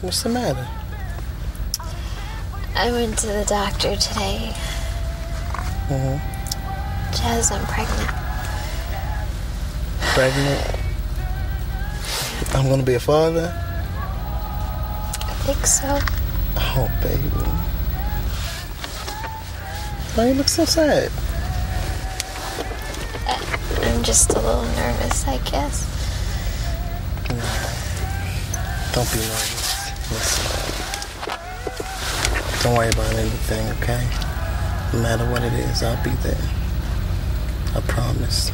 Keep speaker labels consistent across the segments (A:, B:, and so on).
A: What's the matter?
B: I went to the doctor today.
A: Mm-hmm.
B: Jazz, I'm pregnant.
A: Pregnant? I'm gonna be a father?
B: I think so.
A: Oh, baby. Why you look so sad?
B: I'm just a little nervous, I guess.
A: Don't be nervous. Listen. Don't worry about anything, okay? No matter what it is, I'll be there. I promise.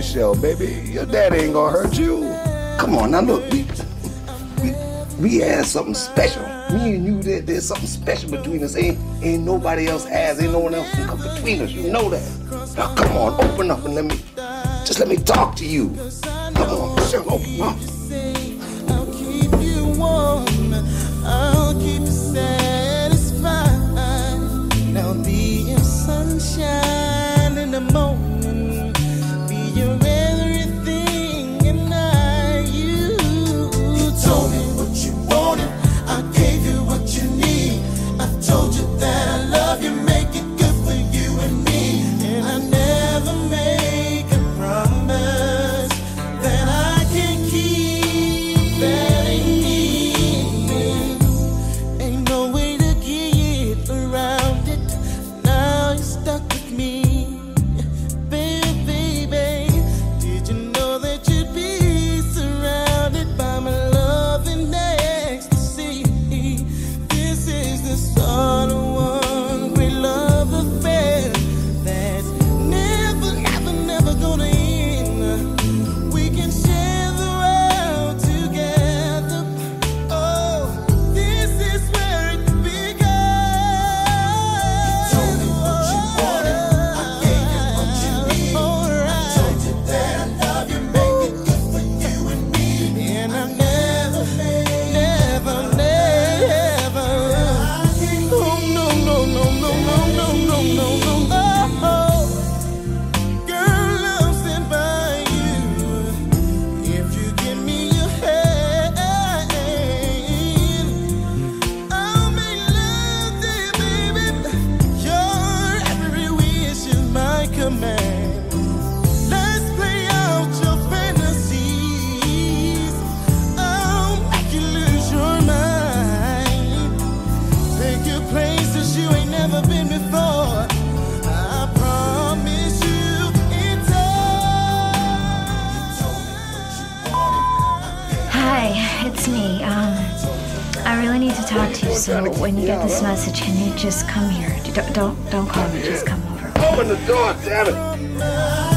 C: Baby, your daddy ain't gonna hurt you. Come on, now look, we, we, we had something special. Me and you, there, there's something special between us. Ain't, ain't nobody else has. Ain't no one else can come between us. You know that. Now, come on, open up and let me, just let me talk to you. Come on, Michelle, open up.
D: I'll keep you satisfied. It's
E: Hi, it's me. Um, I really need to talk to you. So when you get this message, can you just come here? Don't don't, don't call me. Just come over.
C: Open the door, damn it.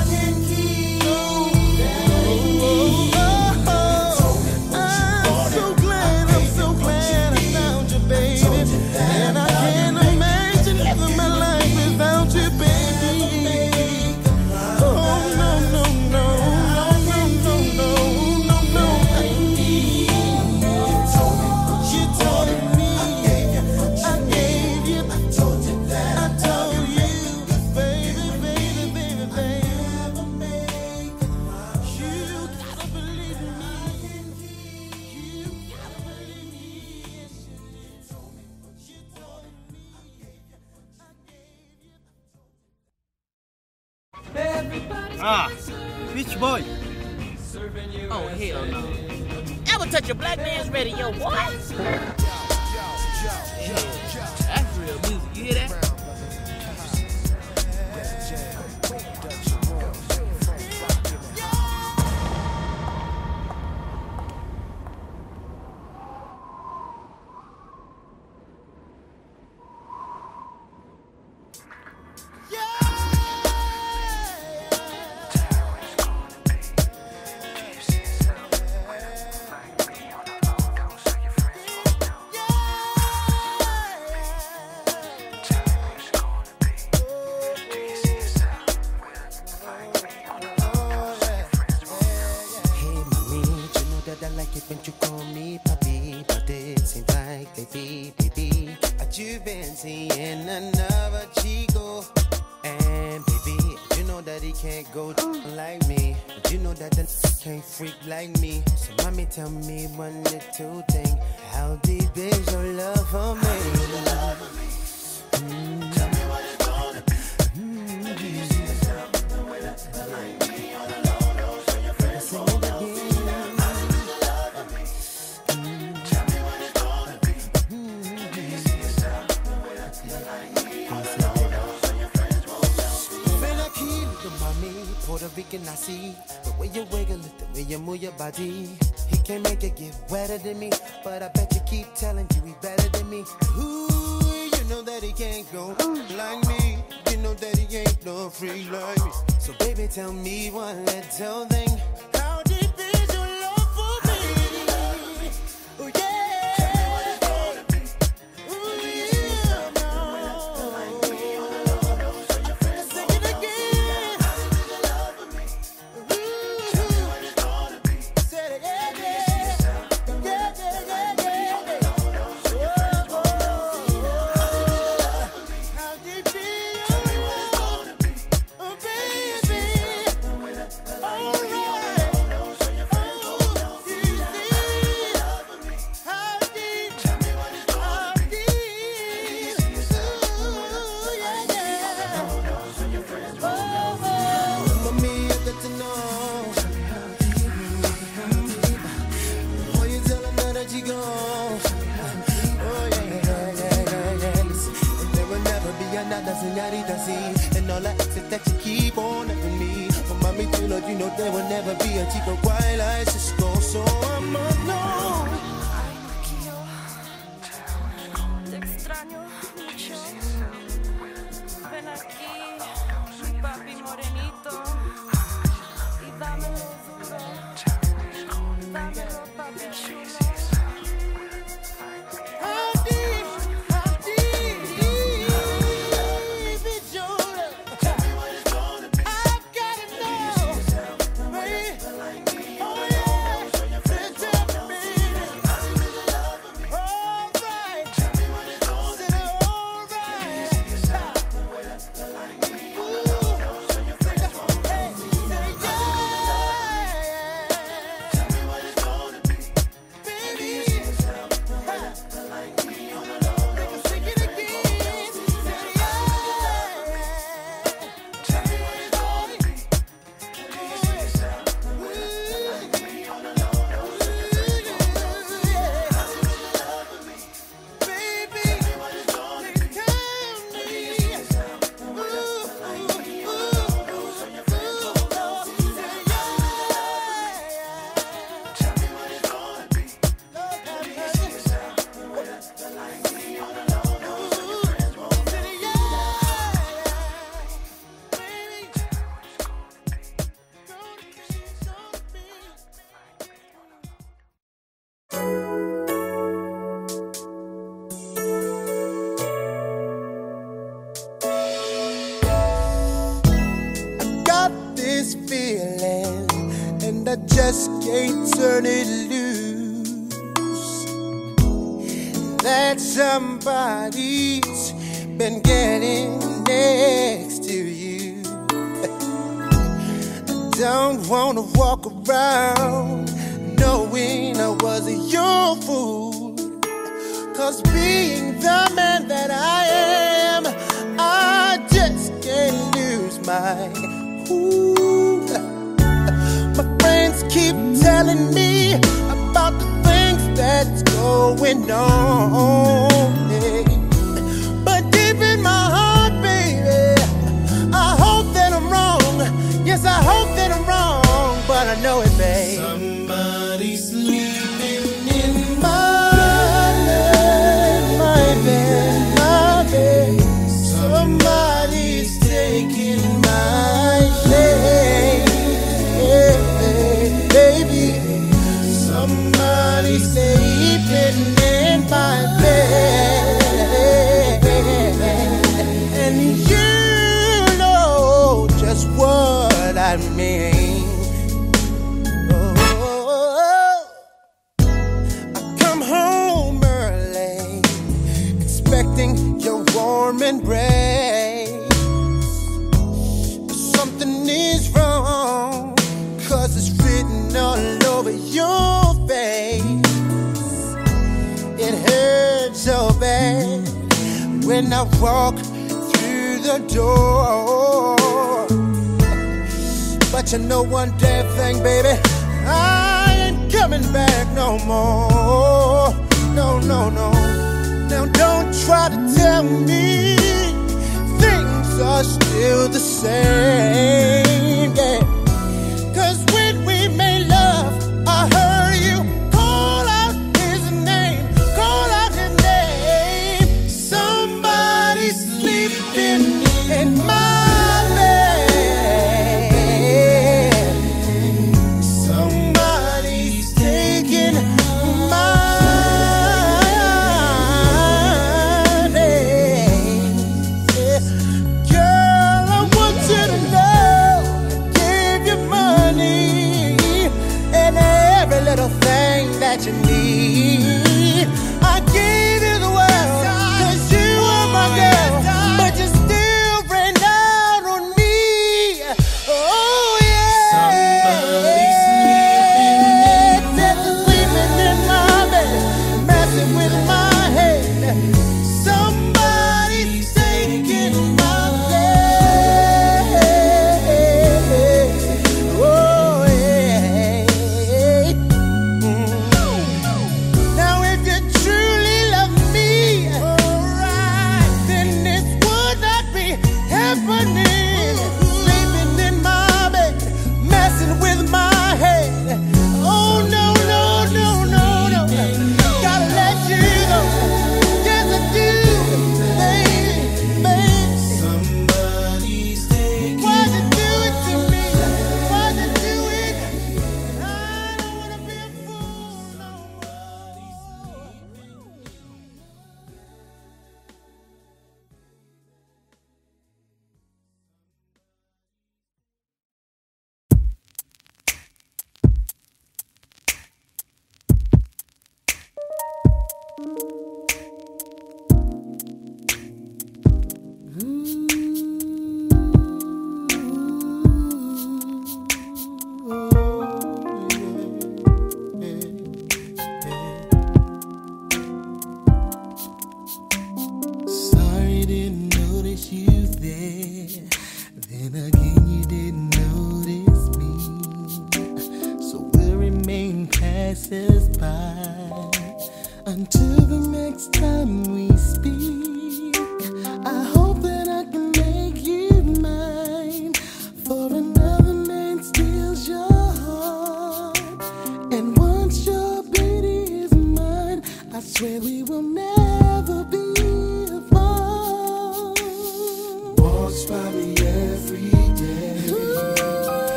F: Swear we will never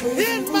F: in my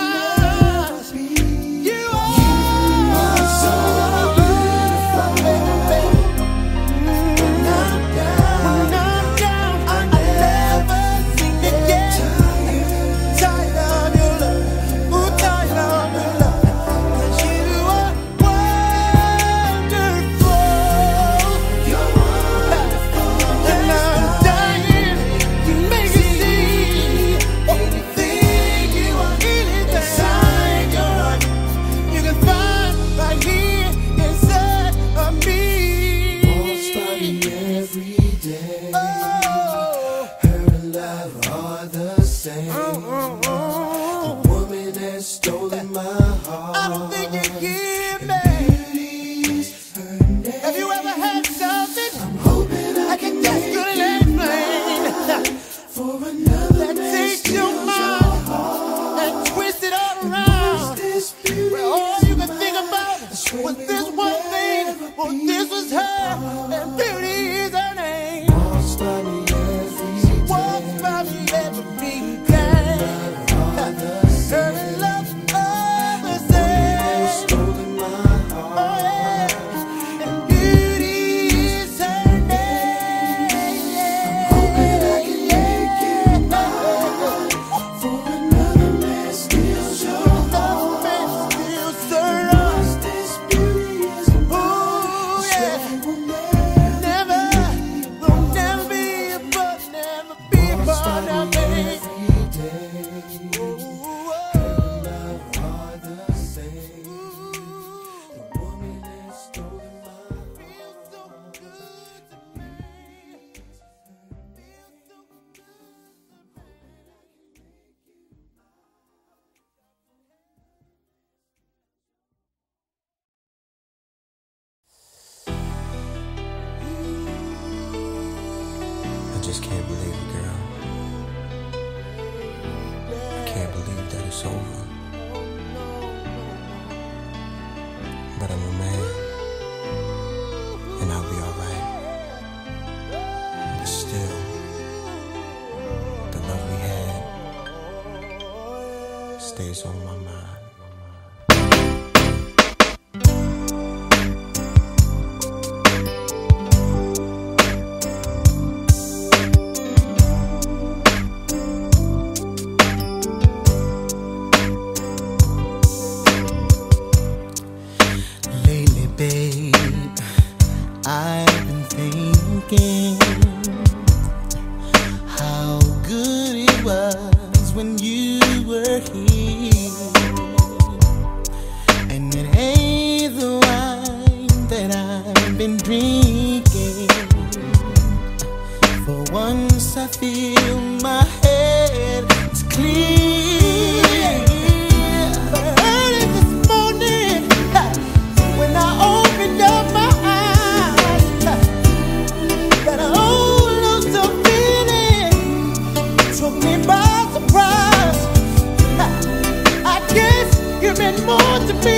F: more to me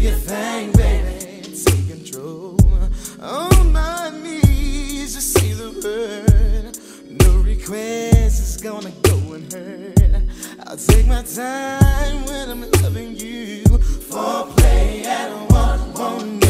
F: your thing, baby. Take control. On my knees, you see the word. No request is gonna go unheard. I'll take my time when I'm loving you. For play and one, one.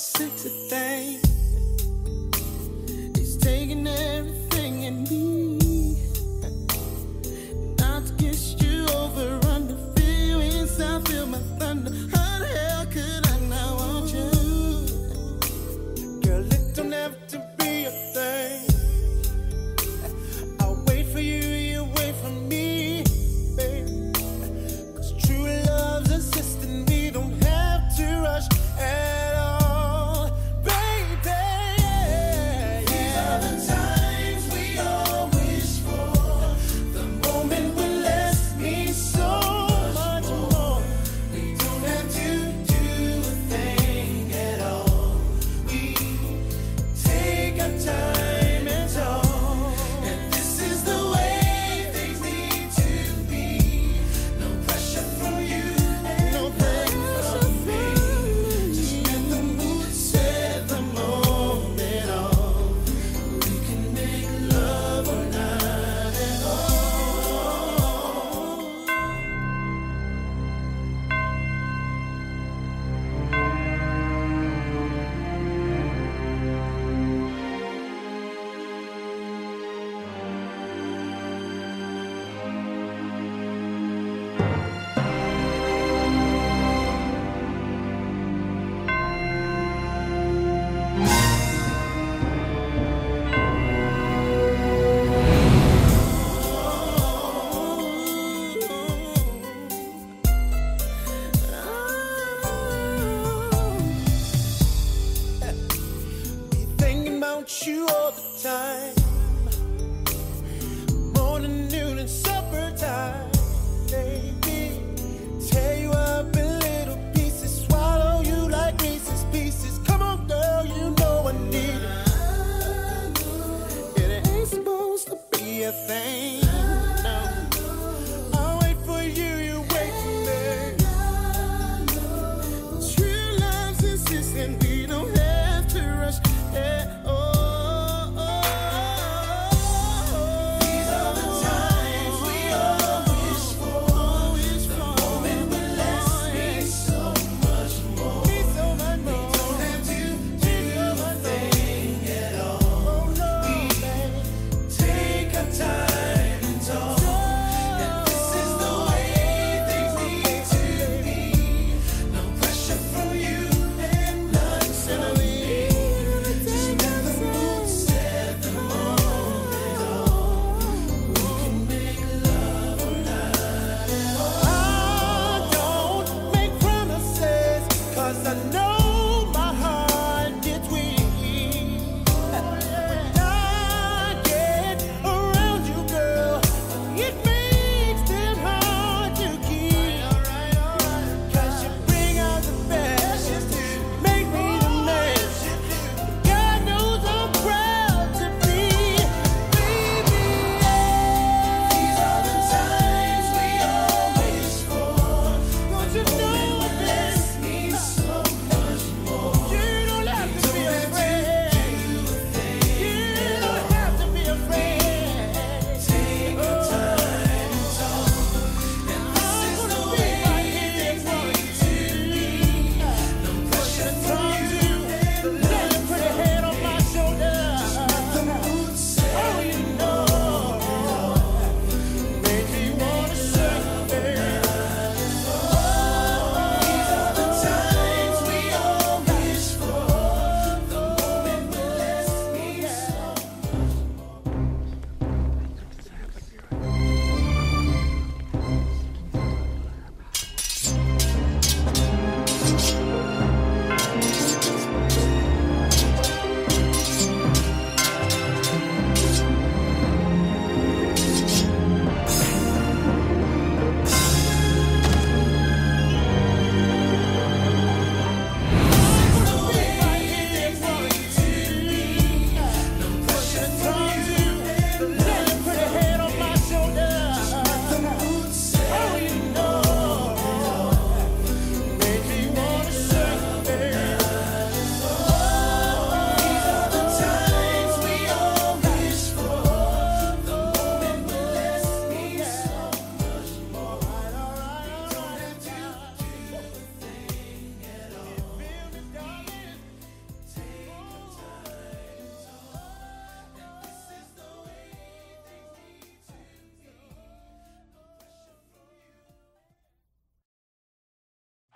D: Sexy thing.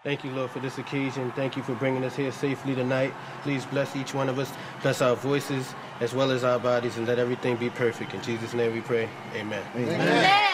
F: Thank you, Lord, for this occasion. Thank you for bringing us here safely tonight. Please bless each one of us, bless our voices as well as our bodies, and let everything be perfect. In Jesus' name we pray. Amen.
D: Amen. Amen.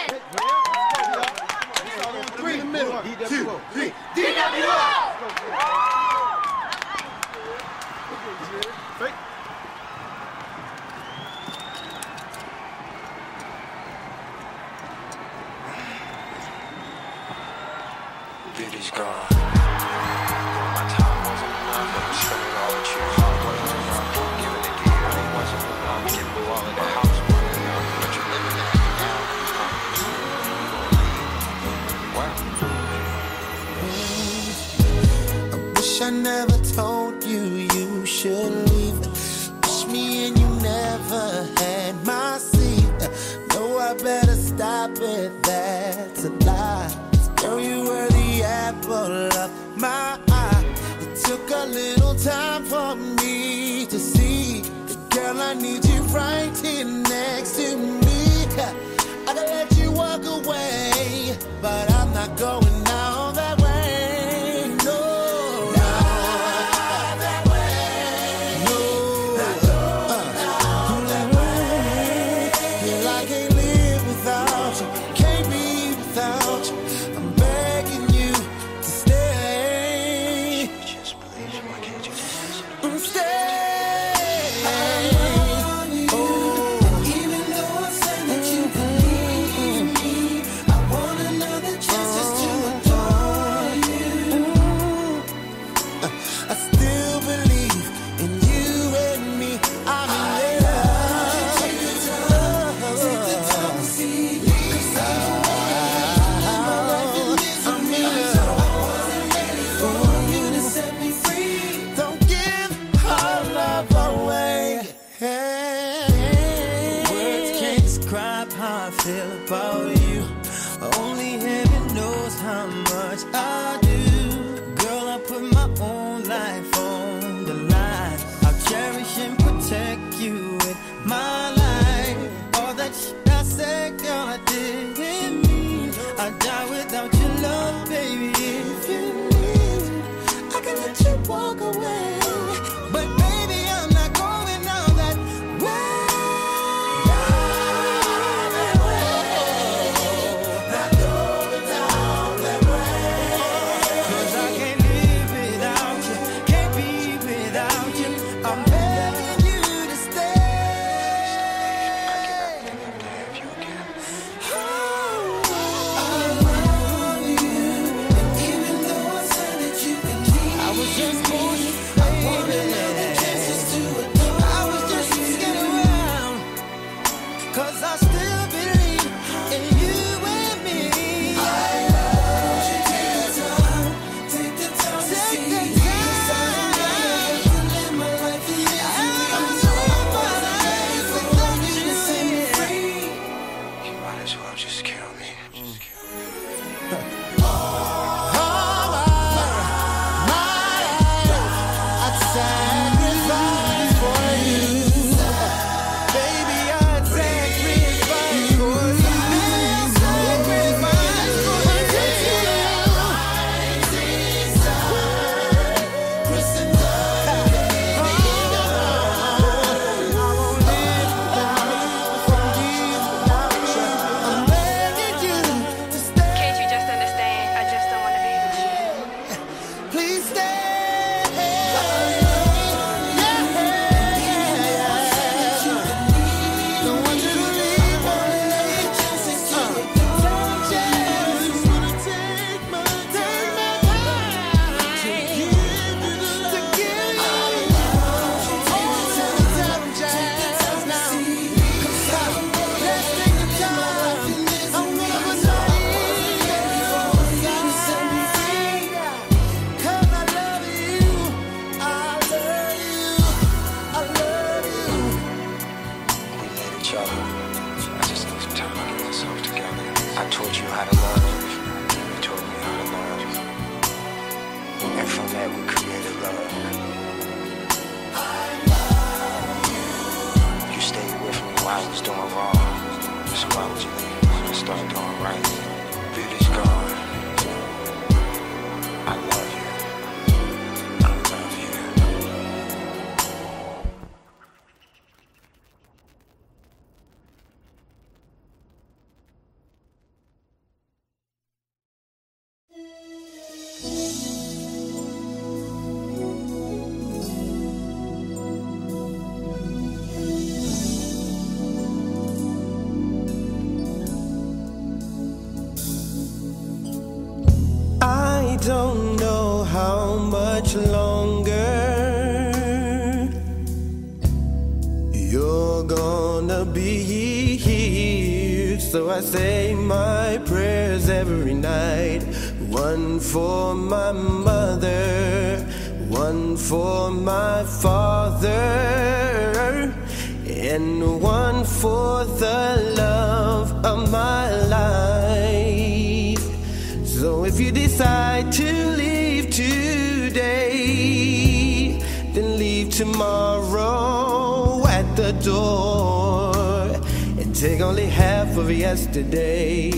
D: yesterday.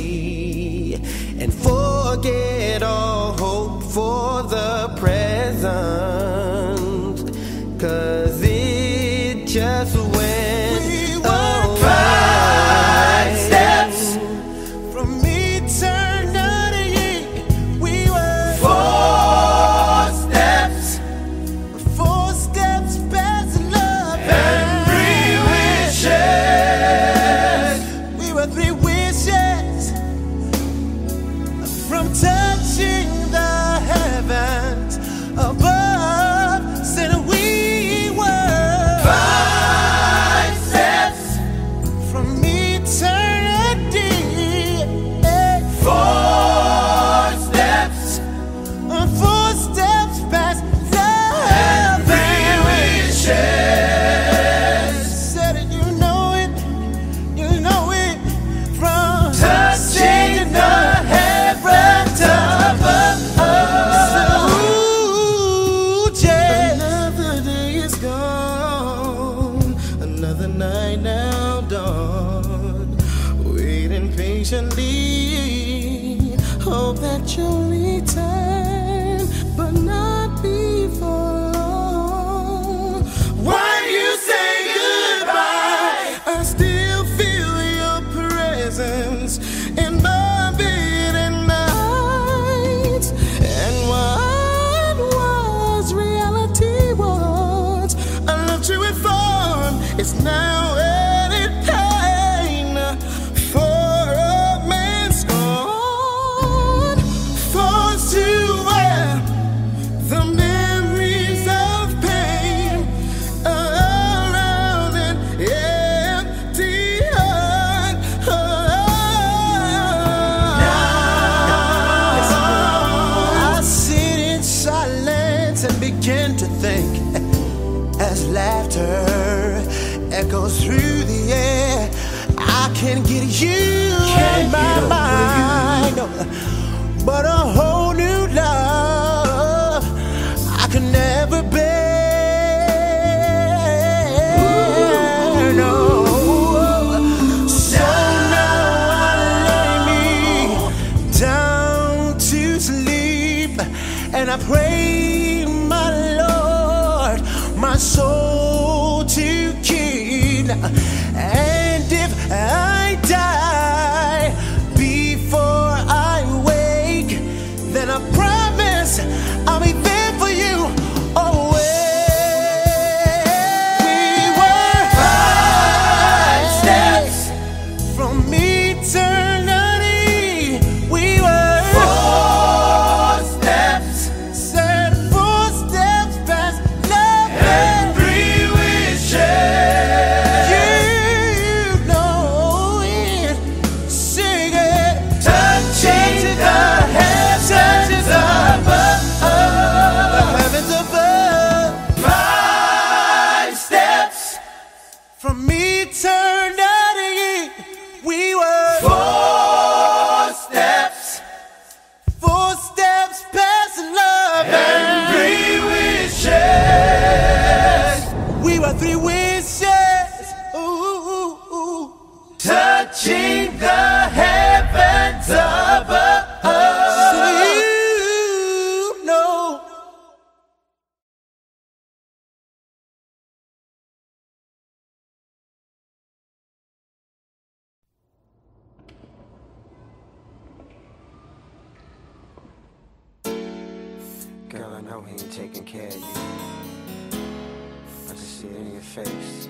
D: And forget all hope for
F: goes through the air. I can get you can in my mind, but a whole I know
G: he ain't taking care of you. I can see it in your face.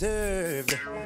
F: Deserved.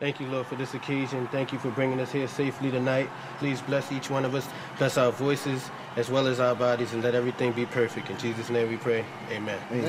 H: Thank you, Lord, for this occasion. Thank you for bringing us here safely tonight. Please bless each one of us. Bless our voices as well as our bodies and let everything be perfect. In Jesus' name we pray. Amen.
G: Three,